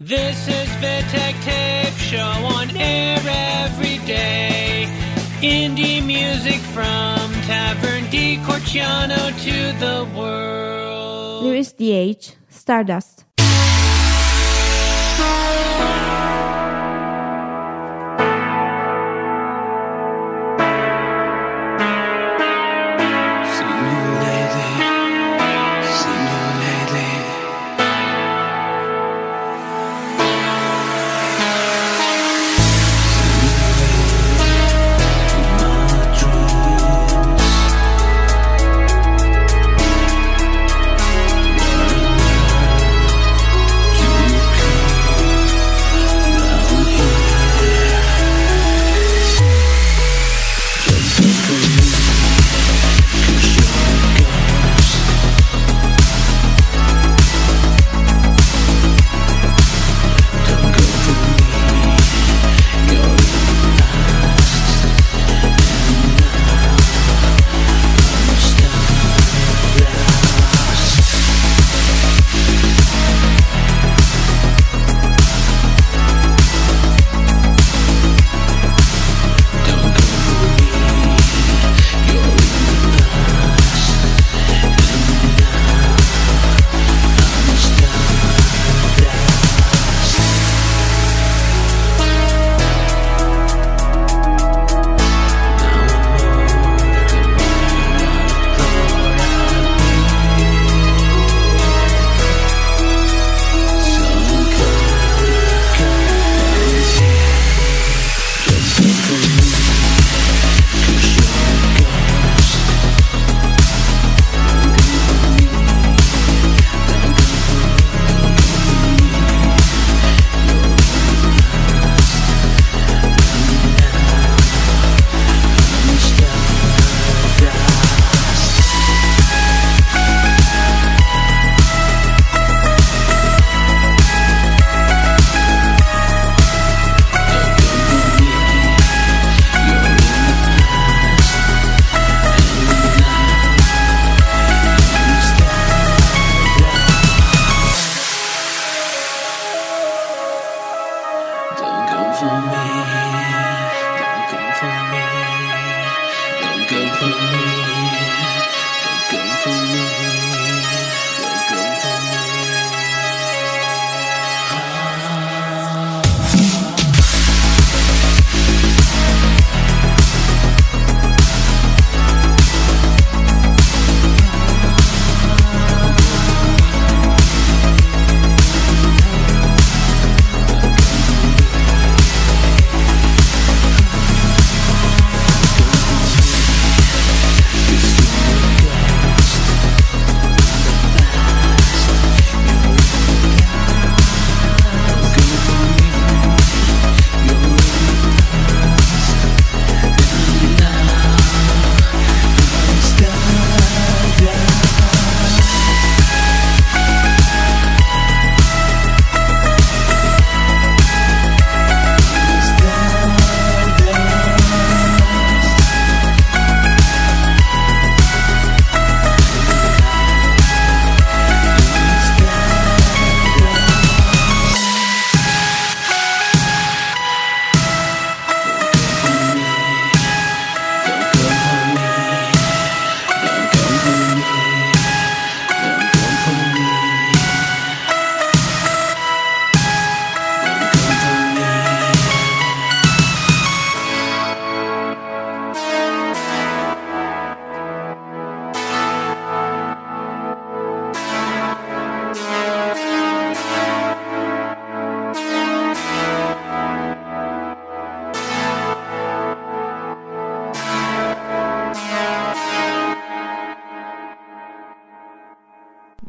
This is Vittek Tape Show on air every day. Indie music from Tavern di Corciano to the world. Luis D.H. Stardust.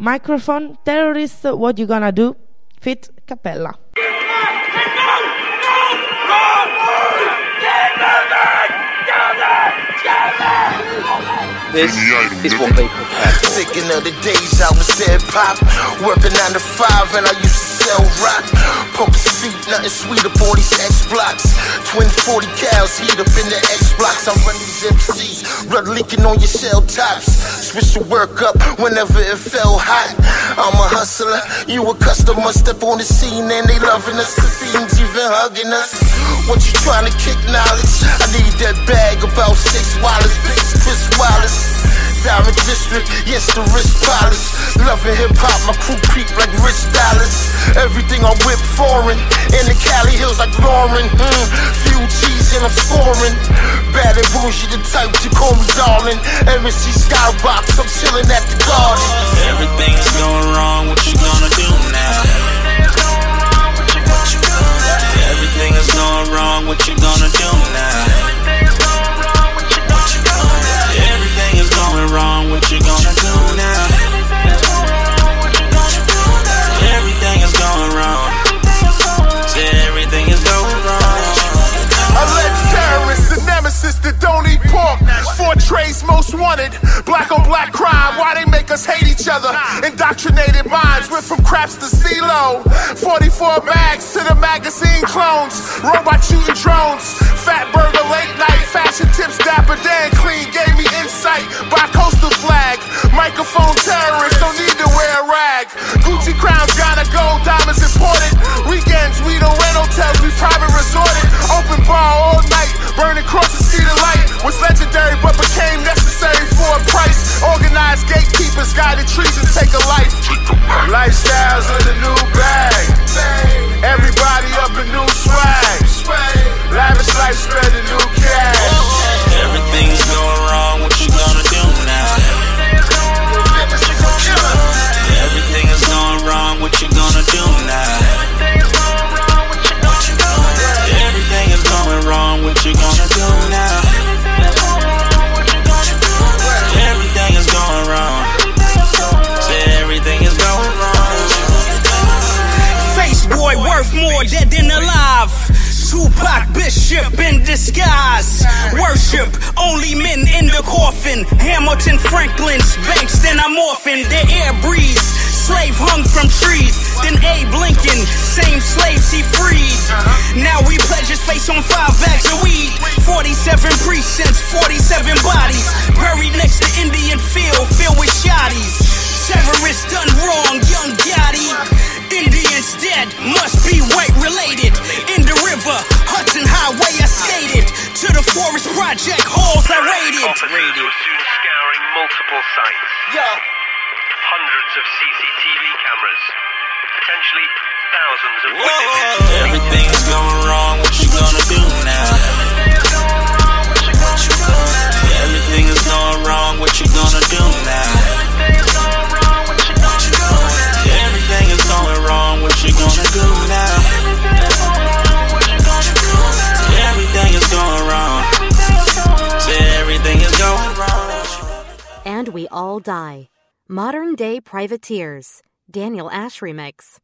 Microphone Terrorist What You Gonna Do? Fit Capella. This is what they prepare. Thinking of the days I was dead pop, working nine to five, and I used to sell rock. Poker seat, nothing sweet up these X blocks. Twin 40 cows heat up in the X blocks. I run these MCs, blood leaking on your cell tops. Switch the work up whenever it felt hot. I'm a hustler, you a customer. Step on the scene and they loving us. The fiends even hugging us. What you trying to kick knowledge? I need that bag about six Wallace, bitch, Chris Wallace. Diamond District, yes, the wrist polish. Loving hip hop, my crew creep like rich dollars. Everything I whip foreign. In the Cali Hills like Lauren. Mm, few G's and I'm scoring. Bad and bougie, the type to call me darling. MSG Skybox, I'm chilling at the garden. Everything is going wrong, what you gonna do now? Everything is going wrong, what you gonna do now? Black crime, why they make us hate each other? Indoctrinated minds went from craps to CeeLo. 44 mags to the magazine clones. Robot shooting drones. Fat burger late night. Fashion tips, dapper Dan clean. Gave me insight by coastal flag. Microphone terrorists don't need to wear a rag. Gucci crowns, Ghana gold, diamonds imported. Weekends, we don't rent hotels, we private resorted. Open bar all night, burning crosses, see the light. Was legendary but became necessary for a price. Organized gatekeepers, guided treason, take a life. Lifestyles in the new bag. Everybody up in new swag. Lavish life spreading new cash. In disguise. Worship only men in the coffin. Hamilton Franklin's banks, then I'm orphan. The air breeze. Slave hung from trees. Then Abe Lincoln, same slaves he freed. Now we pledge his face on five bags of weed. 47 precincts, 47 bodies. Buried next to Indian field, filled with shotties. Terrorists done wrong, young Gotti. Indians dead, must be white related. In the river, Hudson Highway, I skated. To the Forest Project halls, I raided. Officers will soon scouring multiple sites. Hundreds of CCTV cameras. Potentially thousands of witnesses. Everything is going wrong, what you gonna do now? Everything is going wrong, what you gonna do now? And We All Die. Modern Day Privateers. Daniel Ash Remix.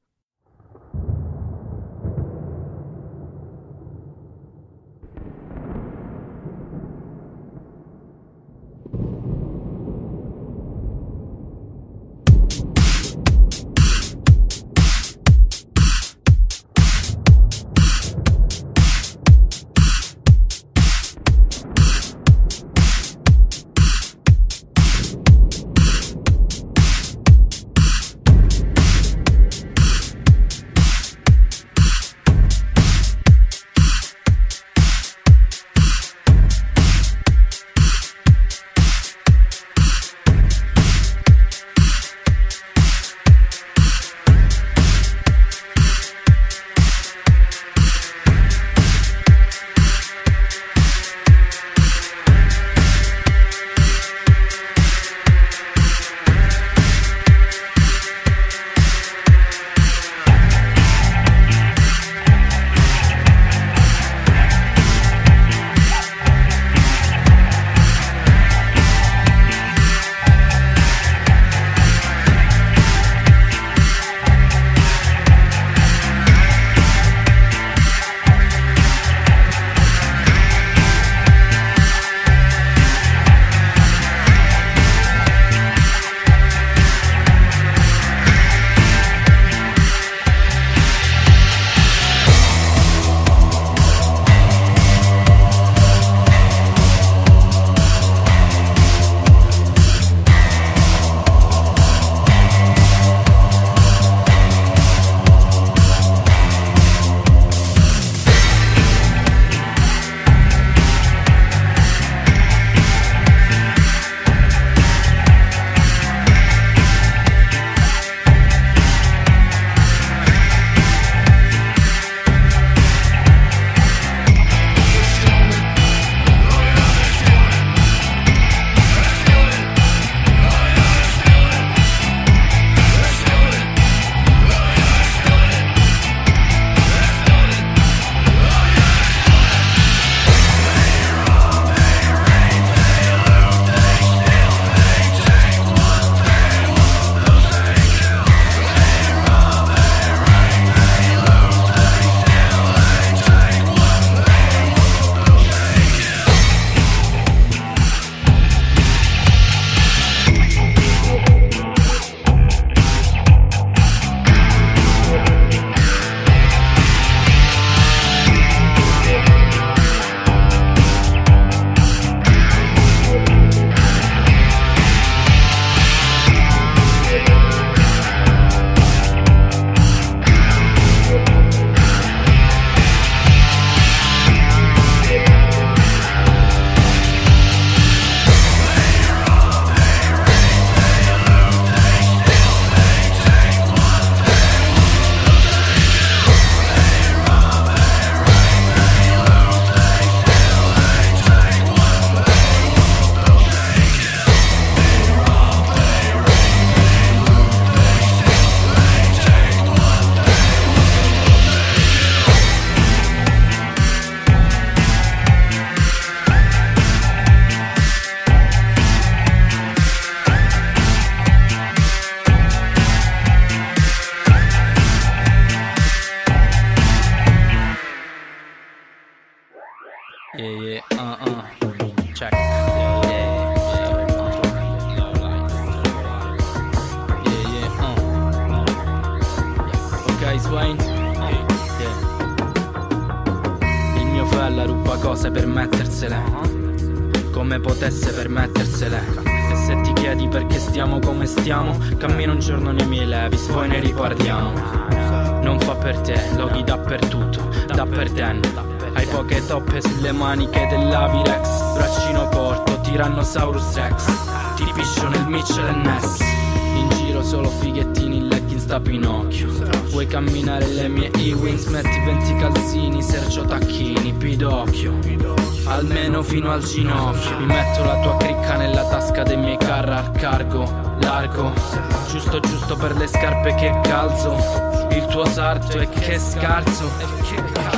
Ok, Swain. Yeah. Il mio fella ruba cose per mettersele. Come potesse permettersele. E se ti chiedi perché stiamo come stiamo, cammino un giorno nei miei levis, poi ne riparliamo. Non fa per te, loghi dappertutto, da perdendo. Hai poche toppe sulle maniche dell'Avirex Braccino corto, Tyrannosaurus Rex Ti piscio nel Mitchell Ness In giro solo fighettini, leggings da Pinocchio Vuoi camminare le mie E-Wings, metti 20 calzini Sergio Tacchini, pidocchio. Almeno fino al ginocchio. Mi metto la tua cricca nella tasca dei miei carra al cargo Largo, giusto giusto per le scarpe che calzo. Il tuo sarto e che scarso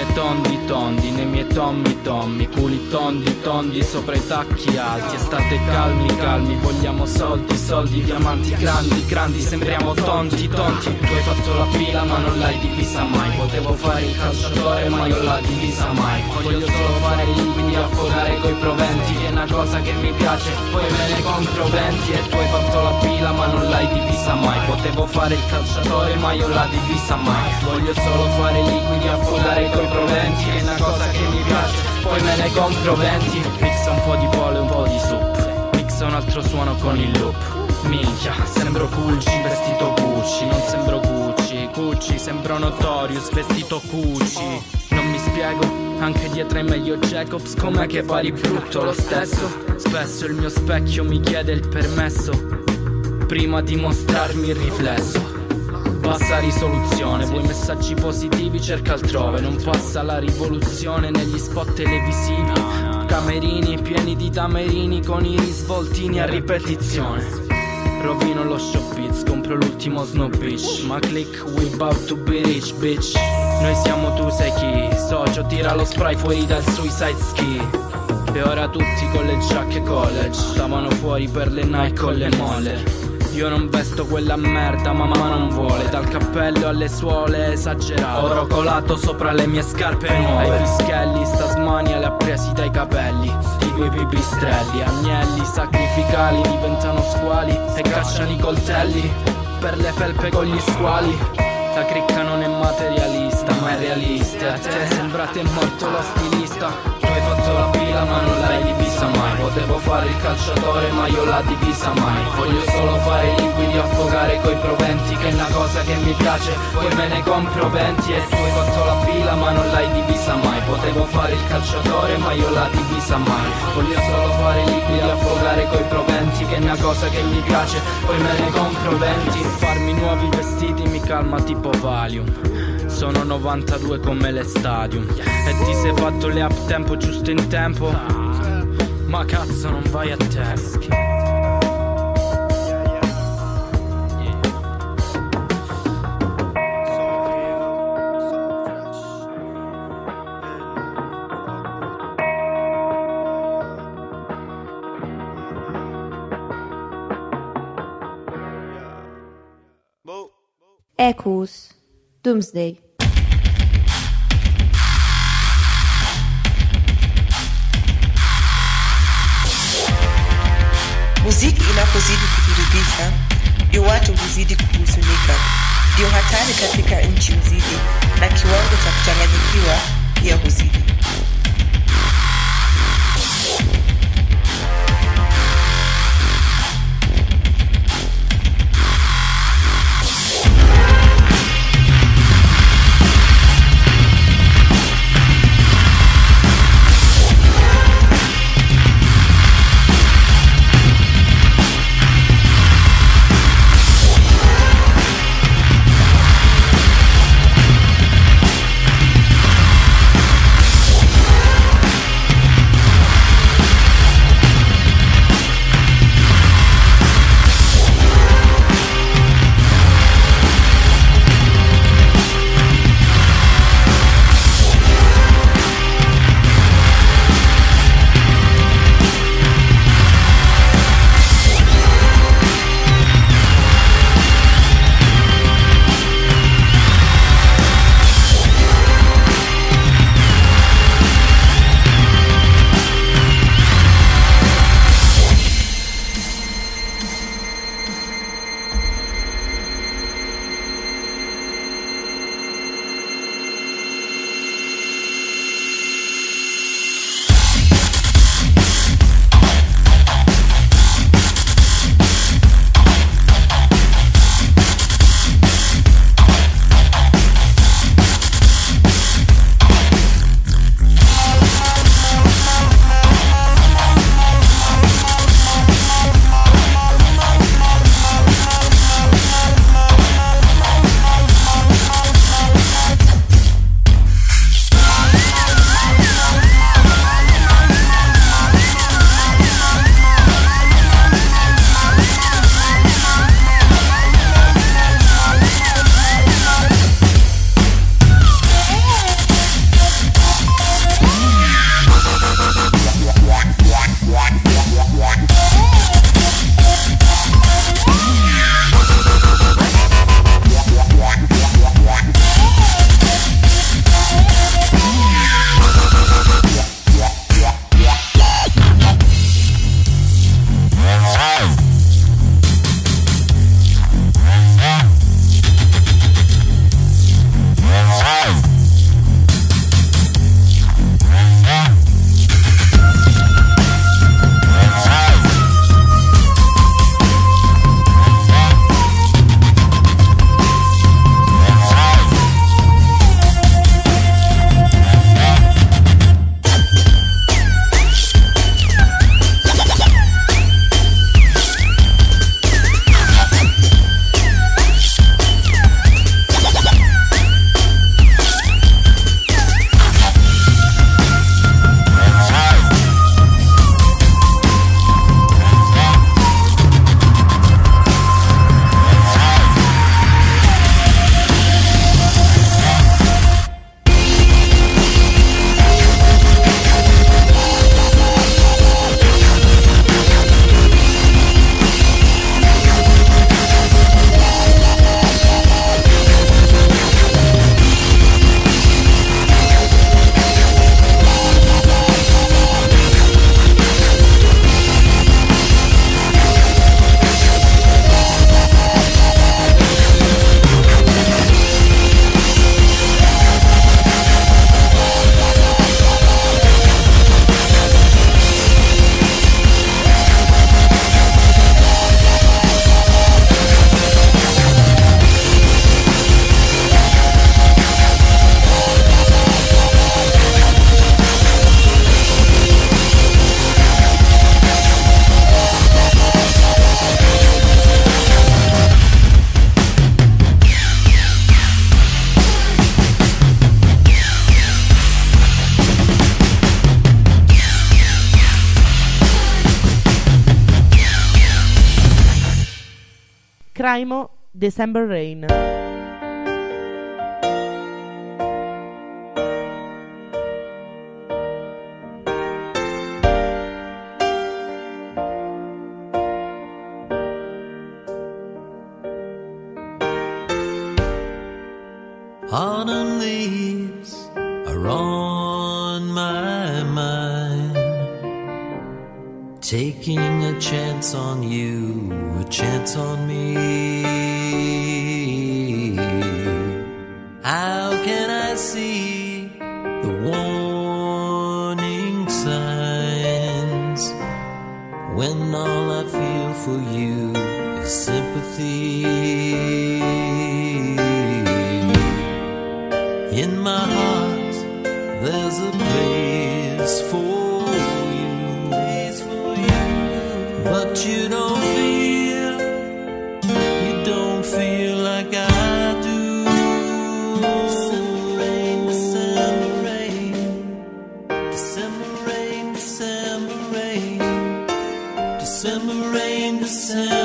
Mille tondi tondi nei miei tommy tommy Culi tondi tondi sopra i tacchi alti. E state calmi calmi Vogliamo soldi soldi diamanti grandi grandi Sembriamo tonti tonti. Tu hai fatto la pila ma non l'hai divisa mai. Potevo fare il calciatore ma io la divisa mai. Voglio solo fare i liquidi affogare coi proventi. È una cosa che mi piace Poi me ne compro 20 E tu hai fatto la pila ma non l'hai divisa mai. Potevo fare il calciatore ma io la divisa mai. Voglio solo fare i liquidi affogare coi proventi È una cosa che mi piace. Poi me ne compro 20 Mixa un po' di polo e un po' di soup. Mixa un altro suono con il loop. Minchia, sembro Gucci, vestito Gucci Non sembro Gucci, Gucci Sembro Notorious, vestito Gucci Non mi spiego, anche dietro ai meglio Jacobs Com'è che pari brutto lo stesso? Spesso il mio specchio mi chiede il permesso Prima di mostrarmi il riflesso Bassa risoluzione, vuoi messaggi positivi cerca altrove. Non passa la rivoluzione negli spot televisivi. Camerini pieni di tamerini con i risvoltini a ripetizione. Rovino lo showbiz, compro l'ultimo snow beach. Ma click, we about to be rich bitch. Noi siamo tu sai chi? Socio tira lo spray fuori dal suicide ski. E ora tutti con le giacche college. Stavano fuori per le Nike con le molle io non vesto quella merda, mamma non vuole. Dal cappello alle suole esagerato Oro colato sopra le mie scarpe nuove. Ai pischelli, sta smania le ha presi dai capelli. Di quei pipistrelli, agnelli sacrificali Diventano squali. E cacciano i coltelli Per le felpe con gli squali. La cricca non è materialista ma è realista. A te sembrate morto lo stilista. Tu hai fatto la pila ma non l'hai divisa mai. Potevo fare il calciatore ma io la divisa mai. Voglio solo fare i liquidi affogare coi proventi Che è una cosa che mi piace. Poi me ne compro 20 E tu hai fatto la pila ma non l'hai divisa mai. Potevo fare il calciatore ma io la divisa mai. Voglio solo fare i liquidi affogare coi proventi Che è una cosa che mi piace. Poi me ne compro 20 Farmi nuovi vestiti mi calma tipo Valium sono 92 come le stadium. E ti sei fatto le up tempo giusto in tempo. Ma cazzo non vai a test Echoes, Doomsday. Inapozidi kuturidhisha, ndio watu huzidi kuhuzunika. Ndio hatari katika nchi huzidi, na kiwango cha kuchanganyikiwa pia huzidi. Craymo, December Rain. Autumn leaves are on taking a chance on you, a chance on me. December rain, December rain, December rain, December.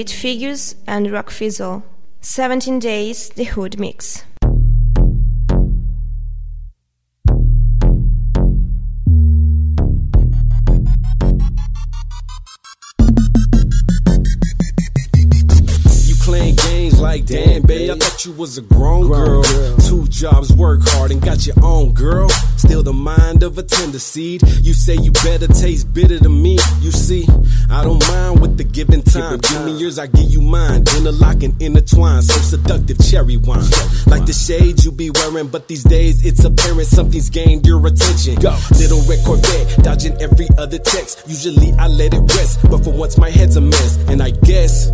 Feet Figuz and Roc Phizzle. 17 Days The Hood Mix. Thought you was a grown, girl. Two jobs, work hard, and got your own girl. Still the mind of a tender seed. You say you better taste bitter than me. You see, I don't mind with the given time. Give me yours, I give you mine. Interlock and intertwine. So seductive cherry wine. Like the shades you be wearing, but these days it's apparent something's gained your attention. Go. Little red Corvette, dodging every other text. Usually I let it rest, but for once my head's a mess. And I guess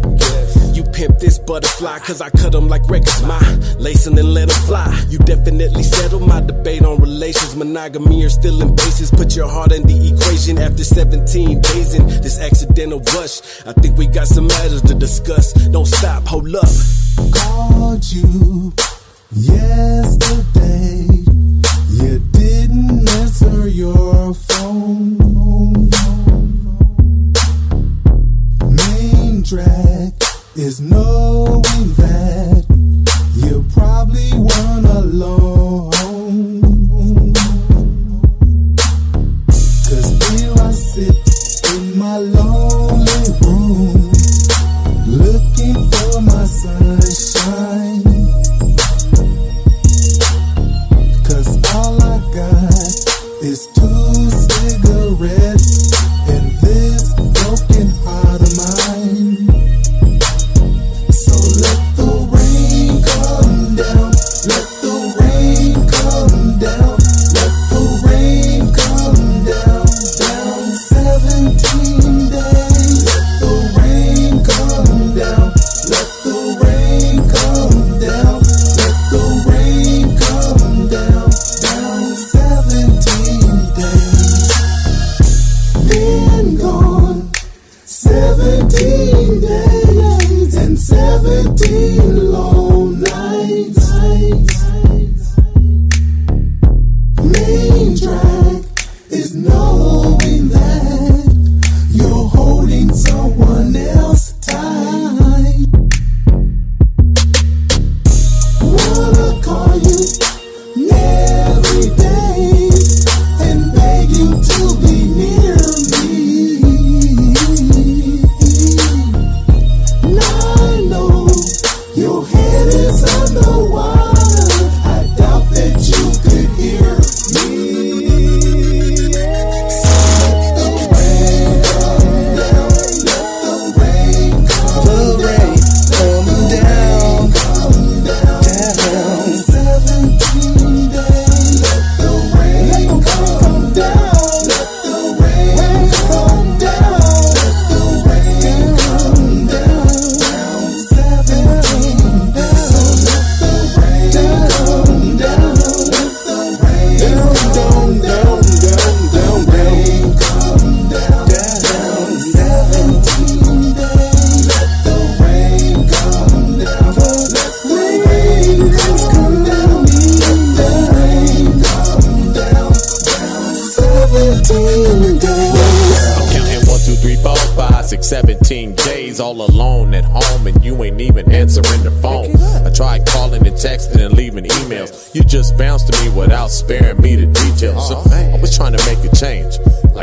you pimp this butterfly, cause I cut them like records. My lacing and let them fly. You definitely settle my debate on relations. Monogamy or still in basis. Put your heart in the equation after 17 days in this accidental rush. I think we got some matters to discuss. Don't stop, hold up. Called you yesterday.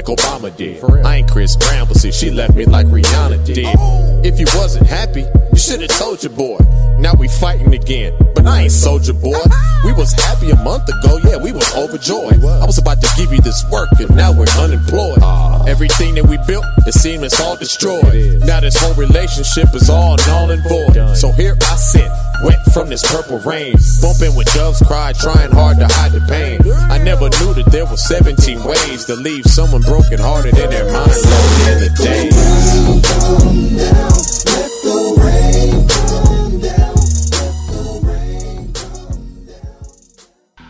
Like Obama did. I ain't Chris Brown, but see, she left me like Rihanna did. Oh. If you wasn't happy, you should have told your boy. Now we fighting again, I ain't soldier boy. We was happy a month ago, yeah, we was overjoyed. I was about to give you this work, and now we're unemployed. Everything that we built, it seems it's all destroyed. Now this whole relationship is all null and void. So here I sit, wet from this purple rain, bumping with doves cry, trying hard to hide the pain. I never knew that there were 17 ways to leave someone broken hearted in their mind lonely in the day.